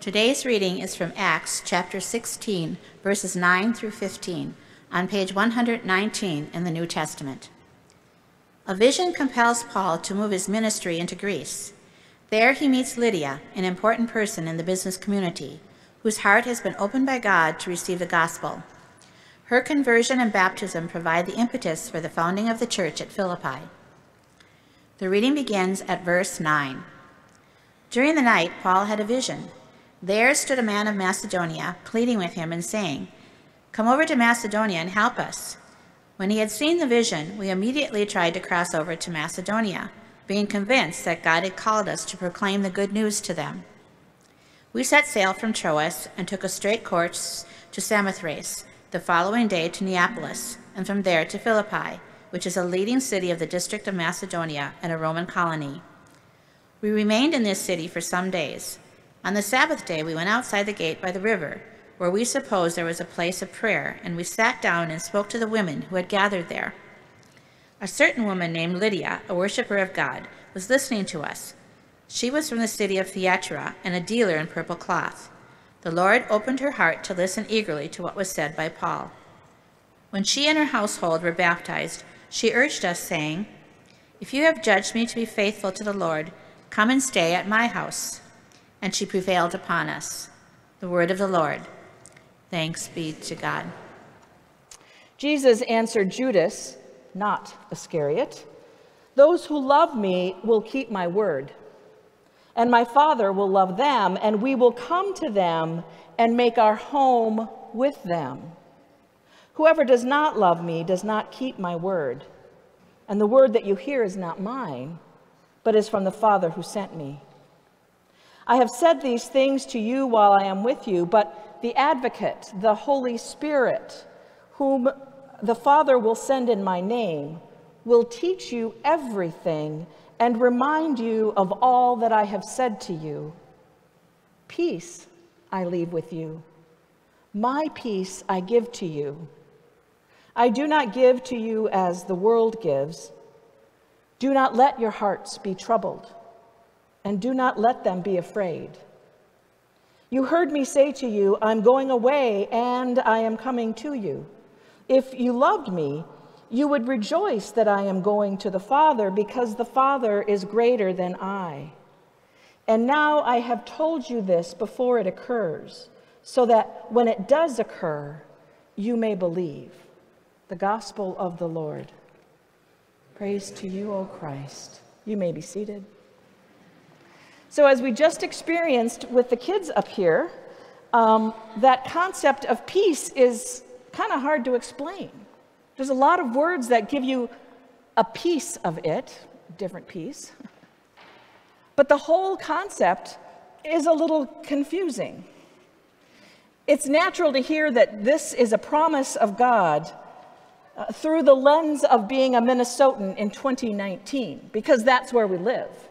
Today's reading is from Acts chapter 16, verses 9 through 15, on page 119 in the New Testament. A vision compels Paul to move his ministry into Greece. There he meets Lydia, an important person in the business community, whose heart has been opened by God to receive the gospel. Her conversion and baptism provide the impetus for the founding of the church at Philippi. The reading begins at verse 9. During the night, Paul had a vision. There stood a man of Macedonia, pleading with him and saying, Come over to Macedonia and help us. When he had seen the vision, we immediately tried to cross over to Macedonia, being convinced that God had called us to proclaim the good news to them. We set sail from Troas and took a straight course to Samothrace, the following day to Neapolis, and from there to Philippi, which is a leading city of the district of Macedonia and a Roman colony. We remained in this city for some days. On the Sabbath day, we went outside the gate by the river, where we supposed there was a place of prayer, and we sat down and spoke to the women who had gathered there. A certain woman named Lydia, a worshiper of God, was listening to us. She was from the city of Thyatira and a dealer in purple cloth. The Lord opened her heart to listen eagerly to what was said by Paul. When she and her household were baptized, she urged us, saying, If you have judged me to be faithful to the Lord, come and stay at my house and she prevailed upon us. The word of the Lord. Thanks be to God. Jesus answered Judas, not Iscariot, Those who love me will keep my word, and my Father will love them, and we will come to them and make our home with them. Whoever does not love me does not keep my word, and the word that you hear is not mine, but is from the Father who sent me. I have said these things to you while I am with you, but the advocate, the Holy Spirit, whom the Father will send in my name, will teach you everything and remind you of all that I have said to you. Peace I leave with you. My peace I give to you. I do not give to you as the world gives. Do not let your hearts be troubled and do not let them be afraid. You heard me say to you, I'm going away and I am coming to you. If you loved me, you would rejoice that I am going to the Father because the Father is greater than I. And now I have told you this before it occurs, so that when it does occur, you may believe. The Gospel of the Lord. Praise to you, O Christ. You may be seated. So, as we just experienced with the kids up here, um, that concept of peace is kind of hard to explain. There's a lot of words that give you a piece of it, different piece, but the whole concept is a little confusing. It's natural to hear that this is a promise of God uh, through the lens of being a Minnesotan in 2019, because that's where we live.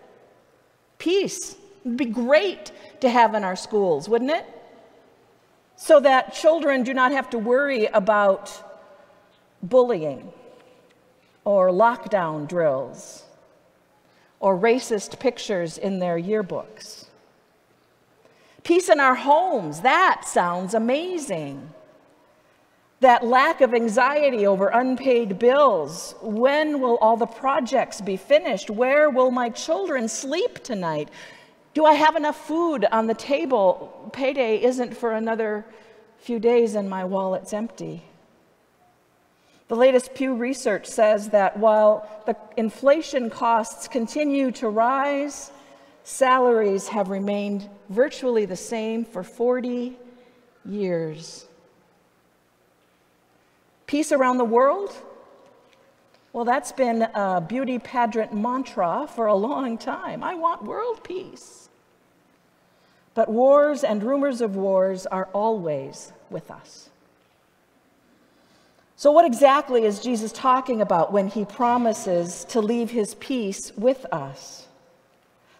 Peace would be great to have in our schools, wouldn't it? So that children do not have to worry about bullying or lockdown drills or racist pictures in their yearbooks. Peace in our homes, that sounds amazing. That lack of anxiety over unpaid bills. When will all the projects be finished? Where will my children sleep tonight? Do I have enough food on the table? Payday isn't for another few days and my wallet's empty. The latest Pew research says that while the inflation costs continue to rise, salaries have remained virtually the same for 40 years. Peace around the world? Well, that's been a beauty pageant mantra for a long time. I want world peace. But wars and rumors of wars are always with us. So, what exactly is Jesus talking about when he promises to leave his peace with us?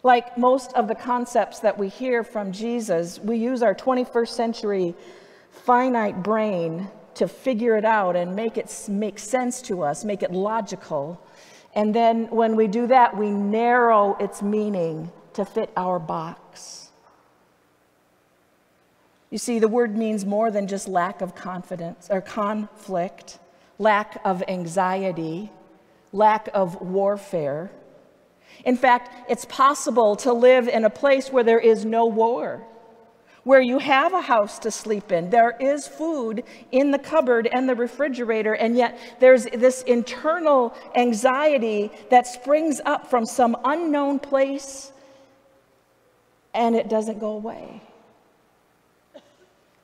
Like most of the concepts that we hear from Jesus, we use our 21st century finite brain to figure it out and make it make sense to us, make it logical. And then when we do that, we narrow its meaning to fit our box. You see, the word means more than just lack of confidence or conflict, lack of anxiety, lack of warfare. In fact, it's possible to live in a place where there is no war, where you have a house to sleep in, there is food in the cupboard and the refrigerator, and yet there's this internal anxiety that springs up from some unknown place and it doesn't go away.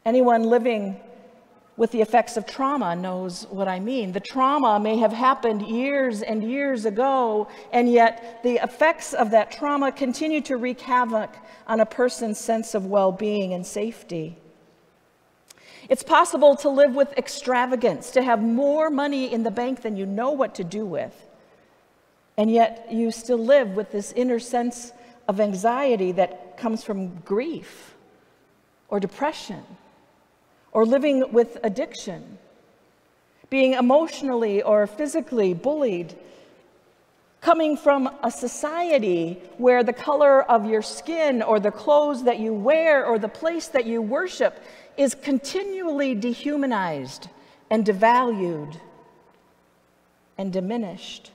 Anyone living with the effects of trauma knows what I mean. The trauma may have happened years and years ago, and yet the effects of that trauma continue to wreak havoc on a person's sense of well being and safety. It's possible to live with extravagance, to have more money in the bank than you know what to do with, and yet you still live with this inner sense of anxiety that comes from grief or depression or living with addiction, being emotionally or physically bullied, coming from a society where the color of your skin or the clothes that you wear or the place that you worship is continually dehumanized and devalued and diminished.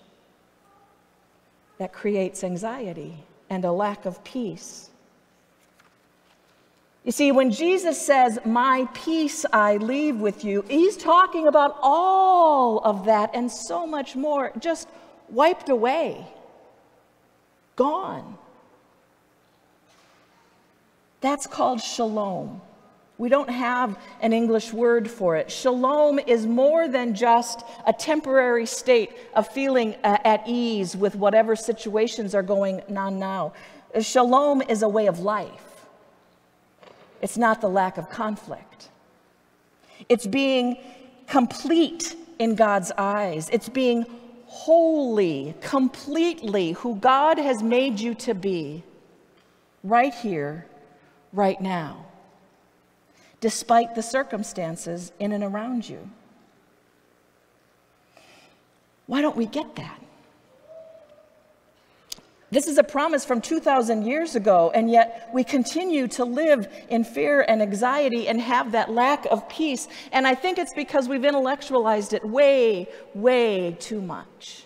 That creates anxiety and a lack of peace. You see, when Jesus says, My peace I leave with you, he's talking about all of that and so much more just wiped away, gone. That's called shalom. We don't have an English word for it. Shalom is more than just a temporary state of feeling uh, at ease with whatever situations are going on now. Shalom is a way of life. It's not the lack of conflict. It's being complete in God's eyes. It's being wholly, completely who God has made you to be right here, right now, despite the circumstances in and around you. Why don't we get that? This is a promise from 2,000 years ago, and yet we continue to live in fear and anxiety and have that lack of peace. And I think it's because we've intellectualized it way, way too much.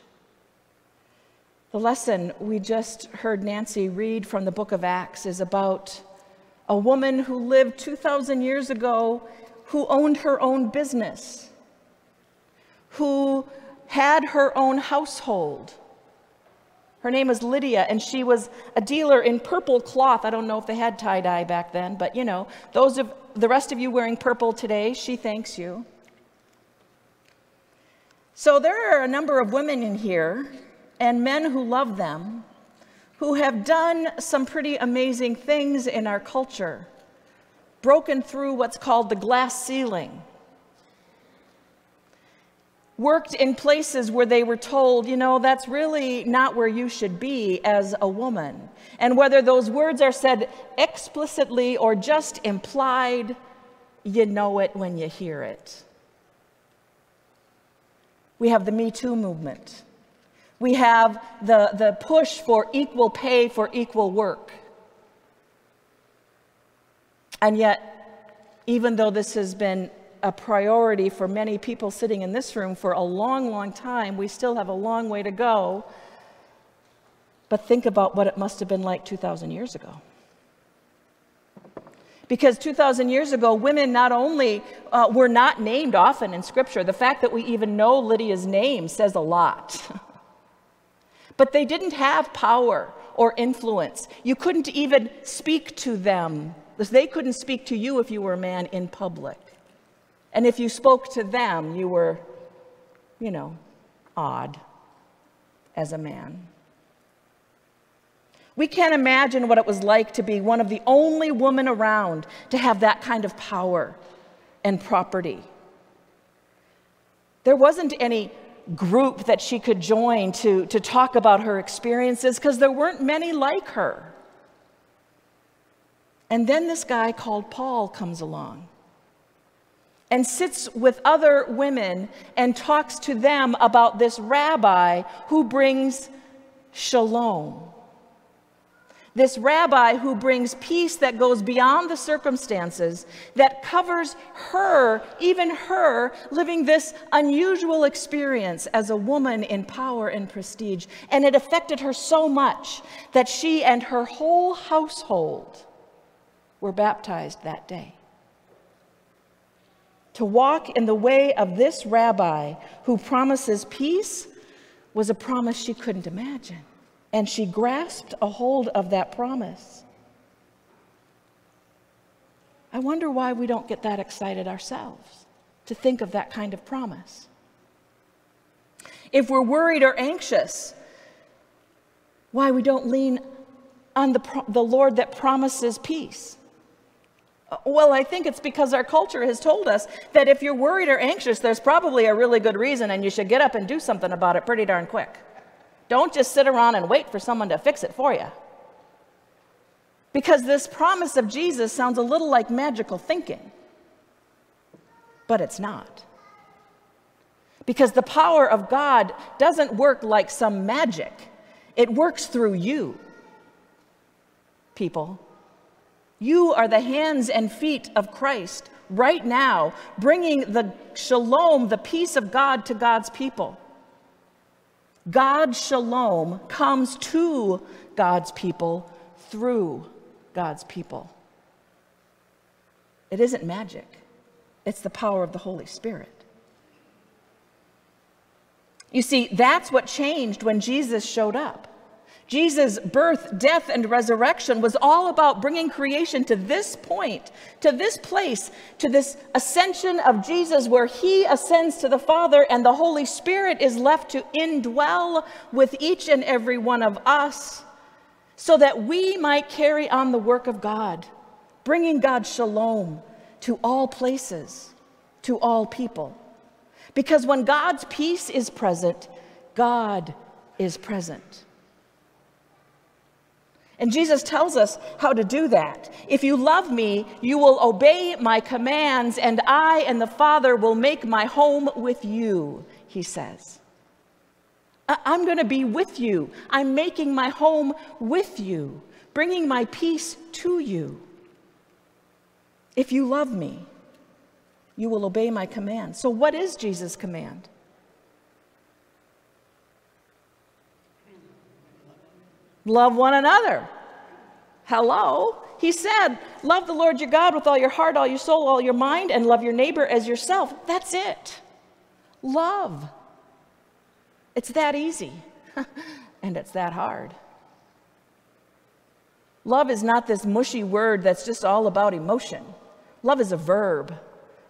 The lesson we just heard Nancy read from the book of Acts is about a woman who lived 2,000 years ago who owned her own business, who had her own household her name was Lydia, and she was a dealer in purple cloth. I don't know if they had tie dye back then, but you know, those of the rest of you wearing purple today, she thanks you. So there are a number of women in here and men who love them who have done some pretty amazing things in our culture, broken through what's called the glass ceiling worked in places where they were told, you know, that's really not where you should be as a woman. And whether those words are said explicitly or just implied, you know it when you hear it. We have the Me Too movement. We have the, the push for equal pay for equal work. And yet, even though this has been a priority for many people sitting in this room for a long, long time. We still have a long way to go. But think about what it must have been like 2,000 years ago. Because 2,000 years ago, women not only uh, were not named often in Scripture, the fact that we even know Lydia's name says a lot. but they didn't have power or influence. You couldn't even speak to them. They couldn't speak to you if you were a man in public. And if you spoke to them, you were, you know, odd as a man. We can't imagine what it was like to be one of the only women around to have that kind of power and property. There wasn't any group that she could join to, to talk about her experiences because there weren't many like her. And then this guy called Paul comes along and sits with other women and talks to them about this rabbi who brings shalom. This rabbi who brings peace that goes beyond the circumstances, that covers her, even her, living this unusual experience as a woman in power and prestige. And it affected her so much that she and her whole household were baptized that day. To walk in the way of this rabbi who promises peace was a promise she couldn't imagine and she grasped a hold of that promise. I wonder why we don't get that excited ourselves to think of that kind of promise. If we're worried or anxious, why we don't lean on the, the Lord that promises peace. Well, I think it's because our culture has told us that if you're worried or anxious, there's probably a really good reason and you should get up and do something about it pretty darn quick. Don't just sit around and wait for someone to fix it for you. Because this promise of Jesus sounds a little like magical thinking, but it's not. Because the power of God doesn't work like some magic, it works through you, people. You are the hands and feet of Christ right now, bringing the shalom, the peace of God, to God's people. God's shalom comes to God's people through God's people. It isn't magic, it's the power of the Holy Spirit. You see, that's what changed when Jesus showed up. Jesus' birth, death, and resurrection was all about bringing creation to this point, to this place, to this ascension of Jesus where he ascends to the Father and the Holy Spirit is left to indwell with each and every one of us so that we might carry on the work of God, bringing God's shalom to all places, to all people. Because when God's peace is present, God is present. And Jesus tells us how to do that. If you love me, you will obey my commands, and I and the Father will make my home with you, he says. I'm going to be with you. I'm making my home with you, bringing my peace to you. If you love me, you will obey my command. So, what is Jesus' command? Love one another. Hello? He said, Love the Lord your God with all your heart, all your soul, all your mind, and love your neighbor as yourself. That's it. Love. It's that easy, and it's that hard. Love is not this mushy word that's just all about emotion. Love is a verb,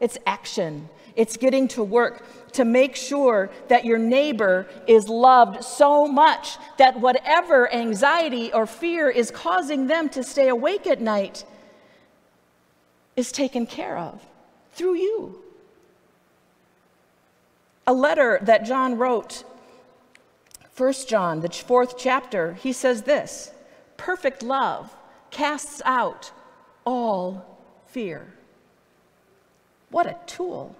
it's action, it's getting to work to make sure that your neighbor is loved so much that whatever anxiety or fear is causing them to stay awake at night is taken care of through you. A letter that John wrote, 1 John, the fourth chapter, he says this perfect love casts out all fear. What a tool.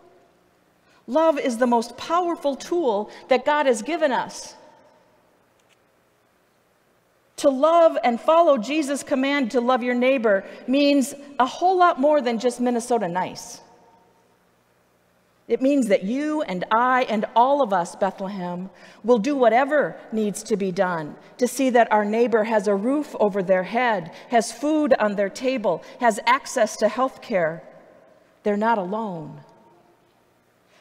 Love is the most powerful tool that God has given us. To love and follow Jesus' command to love your neighbor means a whole lot more than just Minnesota nice. It means that you and I and all of us, Bethlehem, will do whatever needs to be done to see that our neighbor has a roof over their head, has food on their table, has access to health care. They're not alone.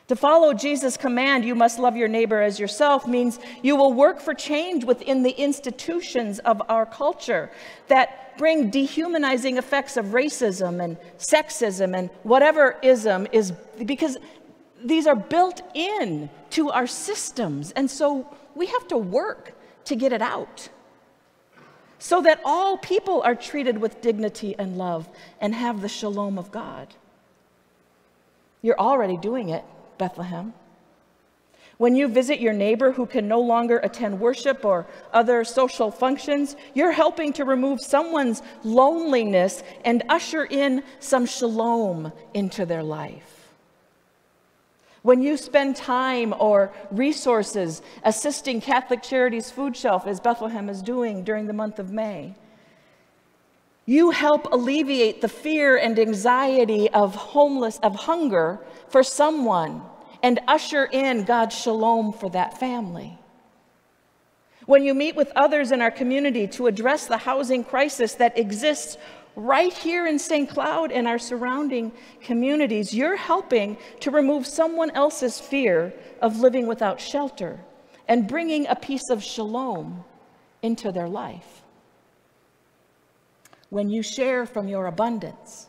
To follow Jesus' command, you must love your neighbor as yourself, means you will work for change within the institutions of our culture that bring dehumanizing effects of racism and sexism and whatever ism is because these are built in to our systems. And so we have to work to get it out so that all people are treated with dignity and love and have the shalom of God. You're already doing it. Bethlehem. When you visit your neighbor who can no longer attend worship or other social functions, you're helping to remove someone's loneliness and usher in some shalom into their life. When you spend time or resources assisting Catholic Charities Food Shelf, as Bethlehem is doing during the month of May, You help alleviate the fear and anxiety of homeless of hunger for someone and usher in God's shalom for that family. When you meet with others in our community to address the housing crisis that exists right here in St. Cloud and our surrounding communities, you're helping to remove someone else's fear of living without shelter and bringing a piece of shalom into their life. When you share from your abundance,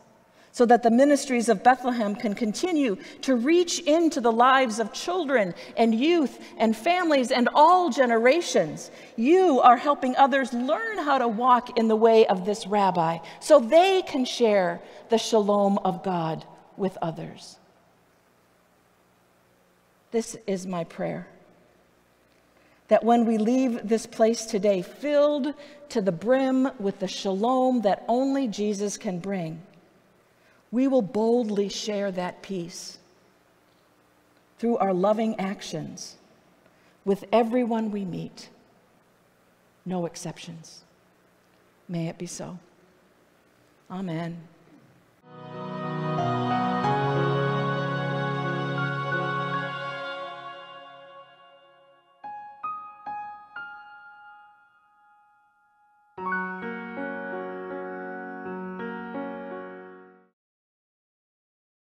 so that the ministries of Bethlehem can continue to reach into the lives of children and youth and families and all generations. You are helping others learn how to walk in the way of this rabbi so they can share the shalom of God with others. This is my prayer that when we leave this place today, filled to the brim with the shalom that only Jesus can bring, we will boldly share that peace through our loving actions with everyone we meet, no exceptions. May it be so. Amen.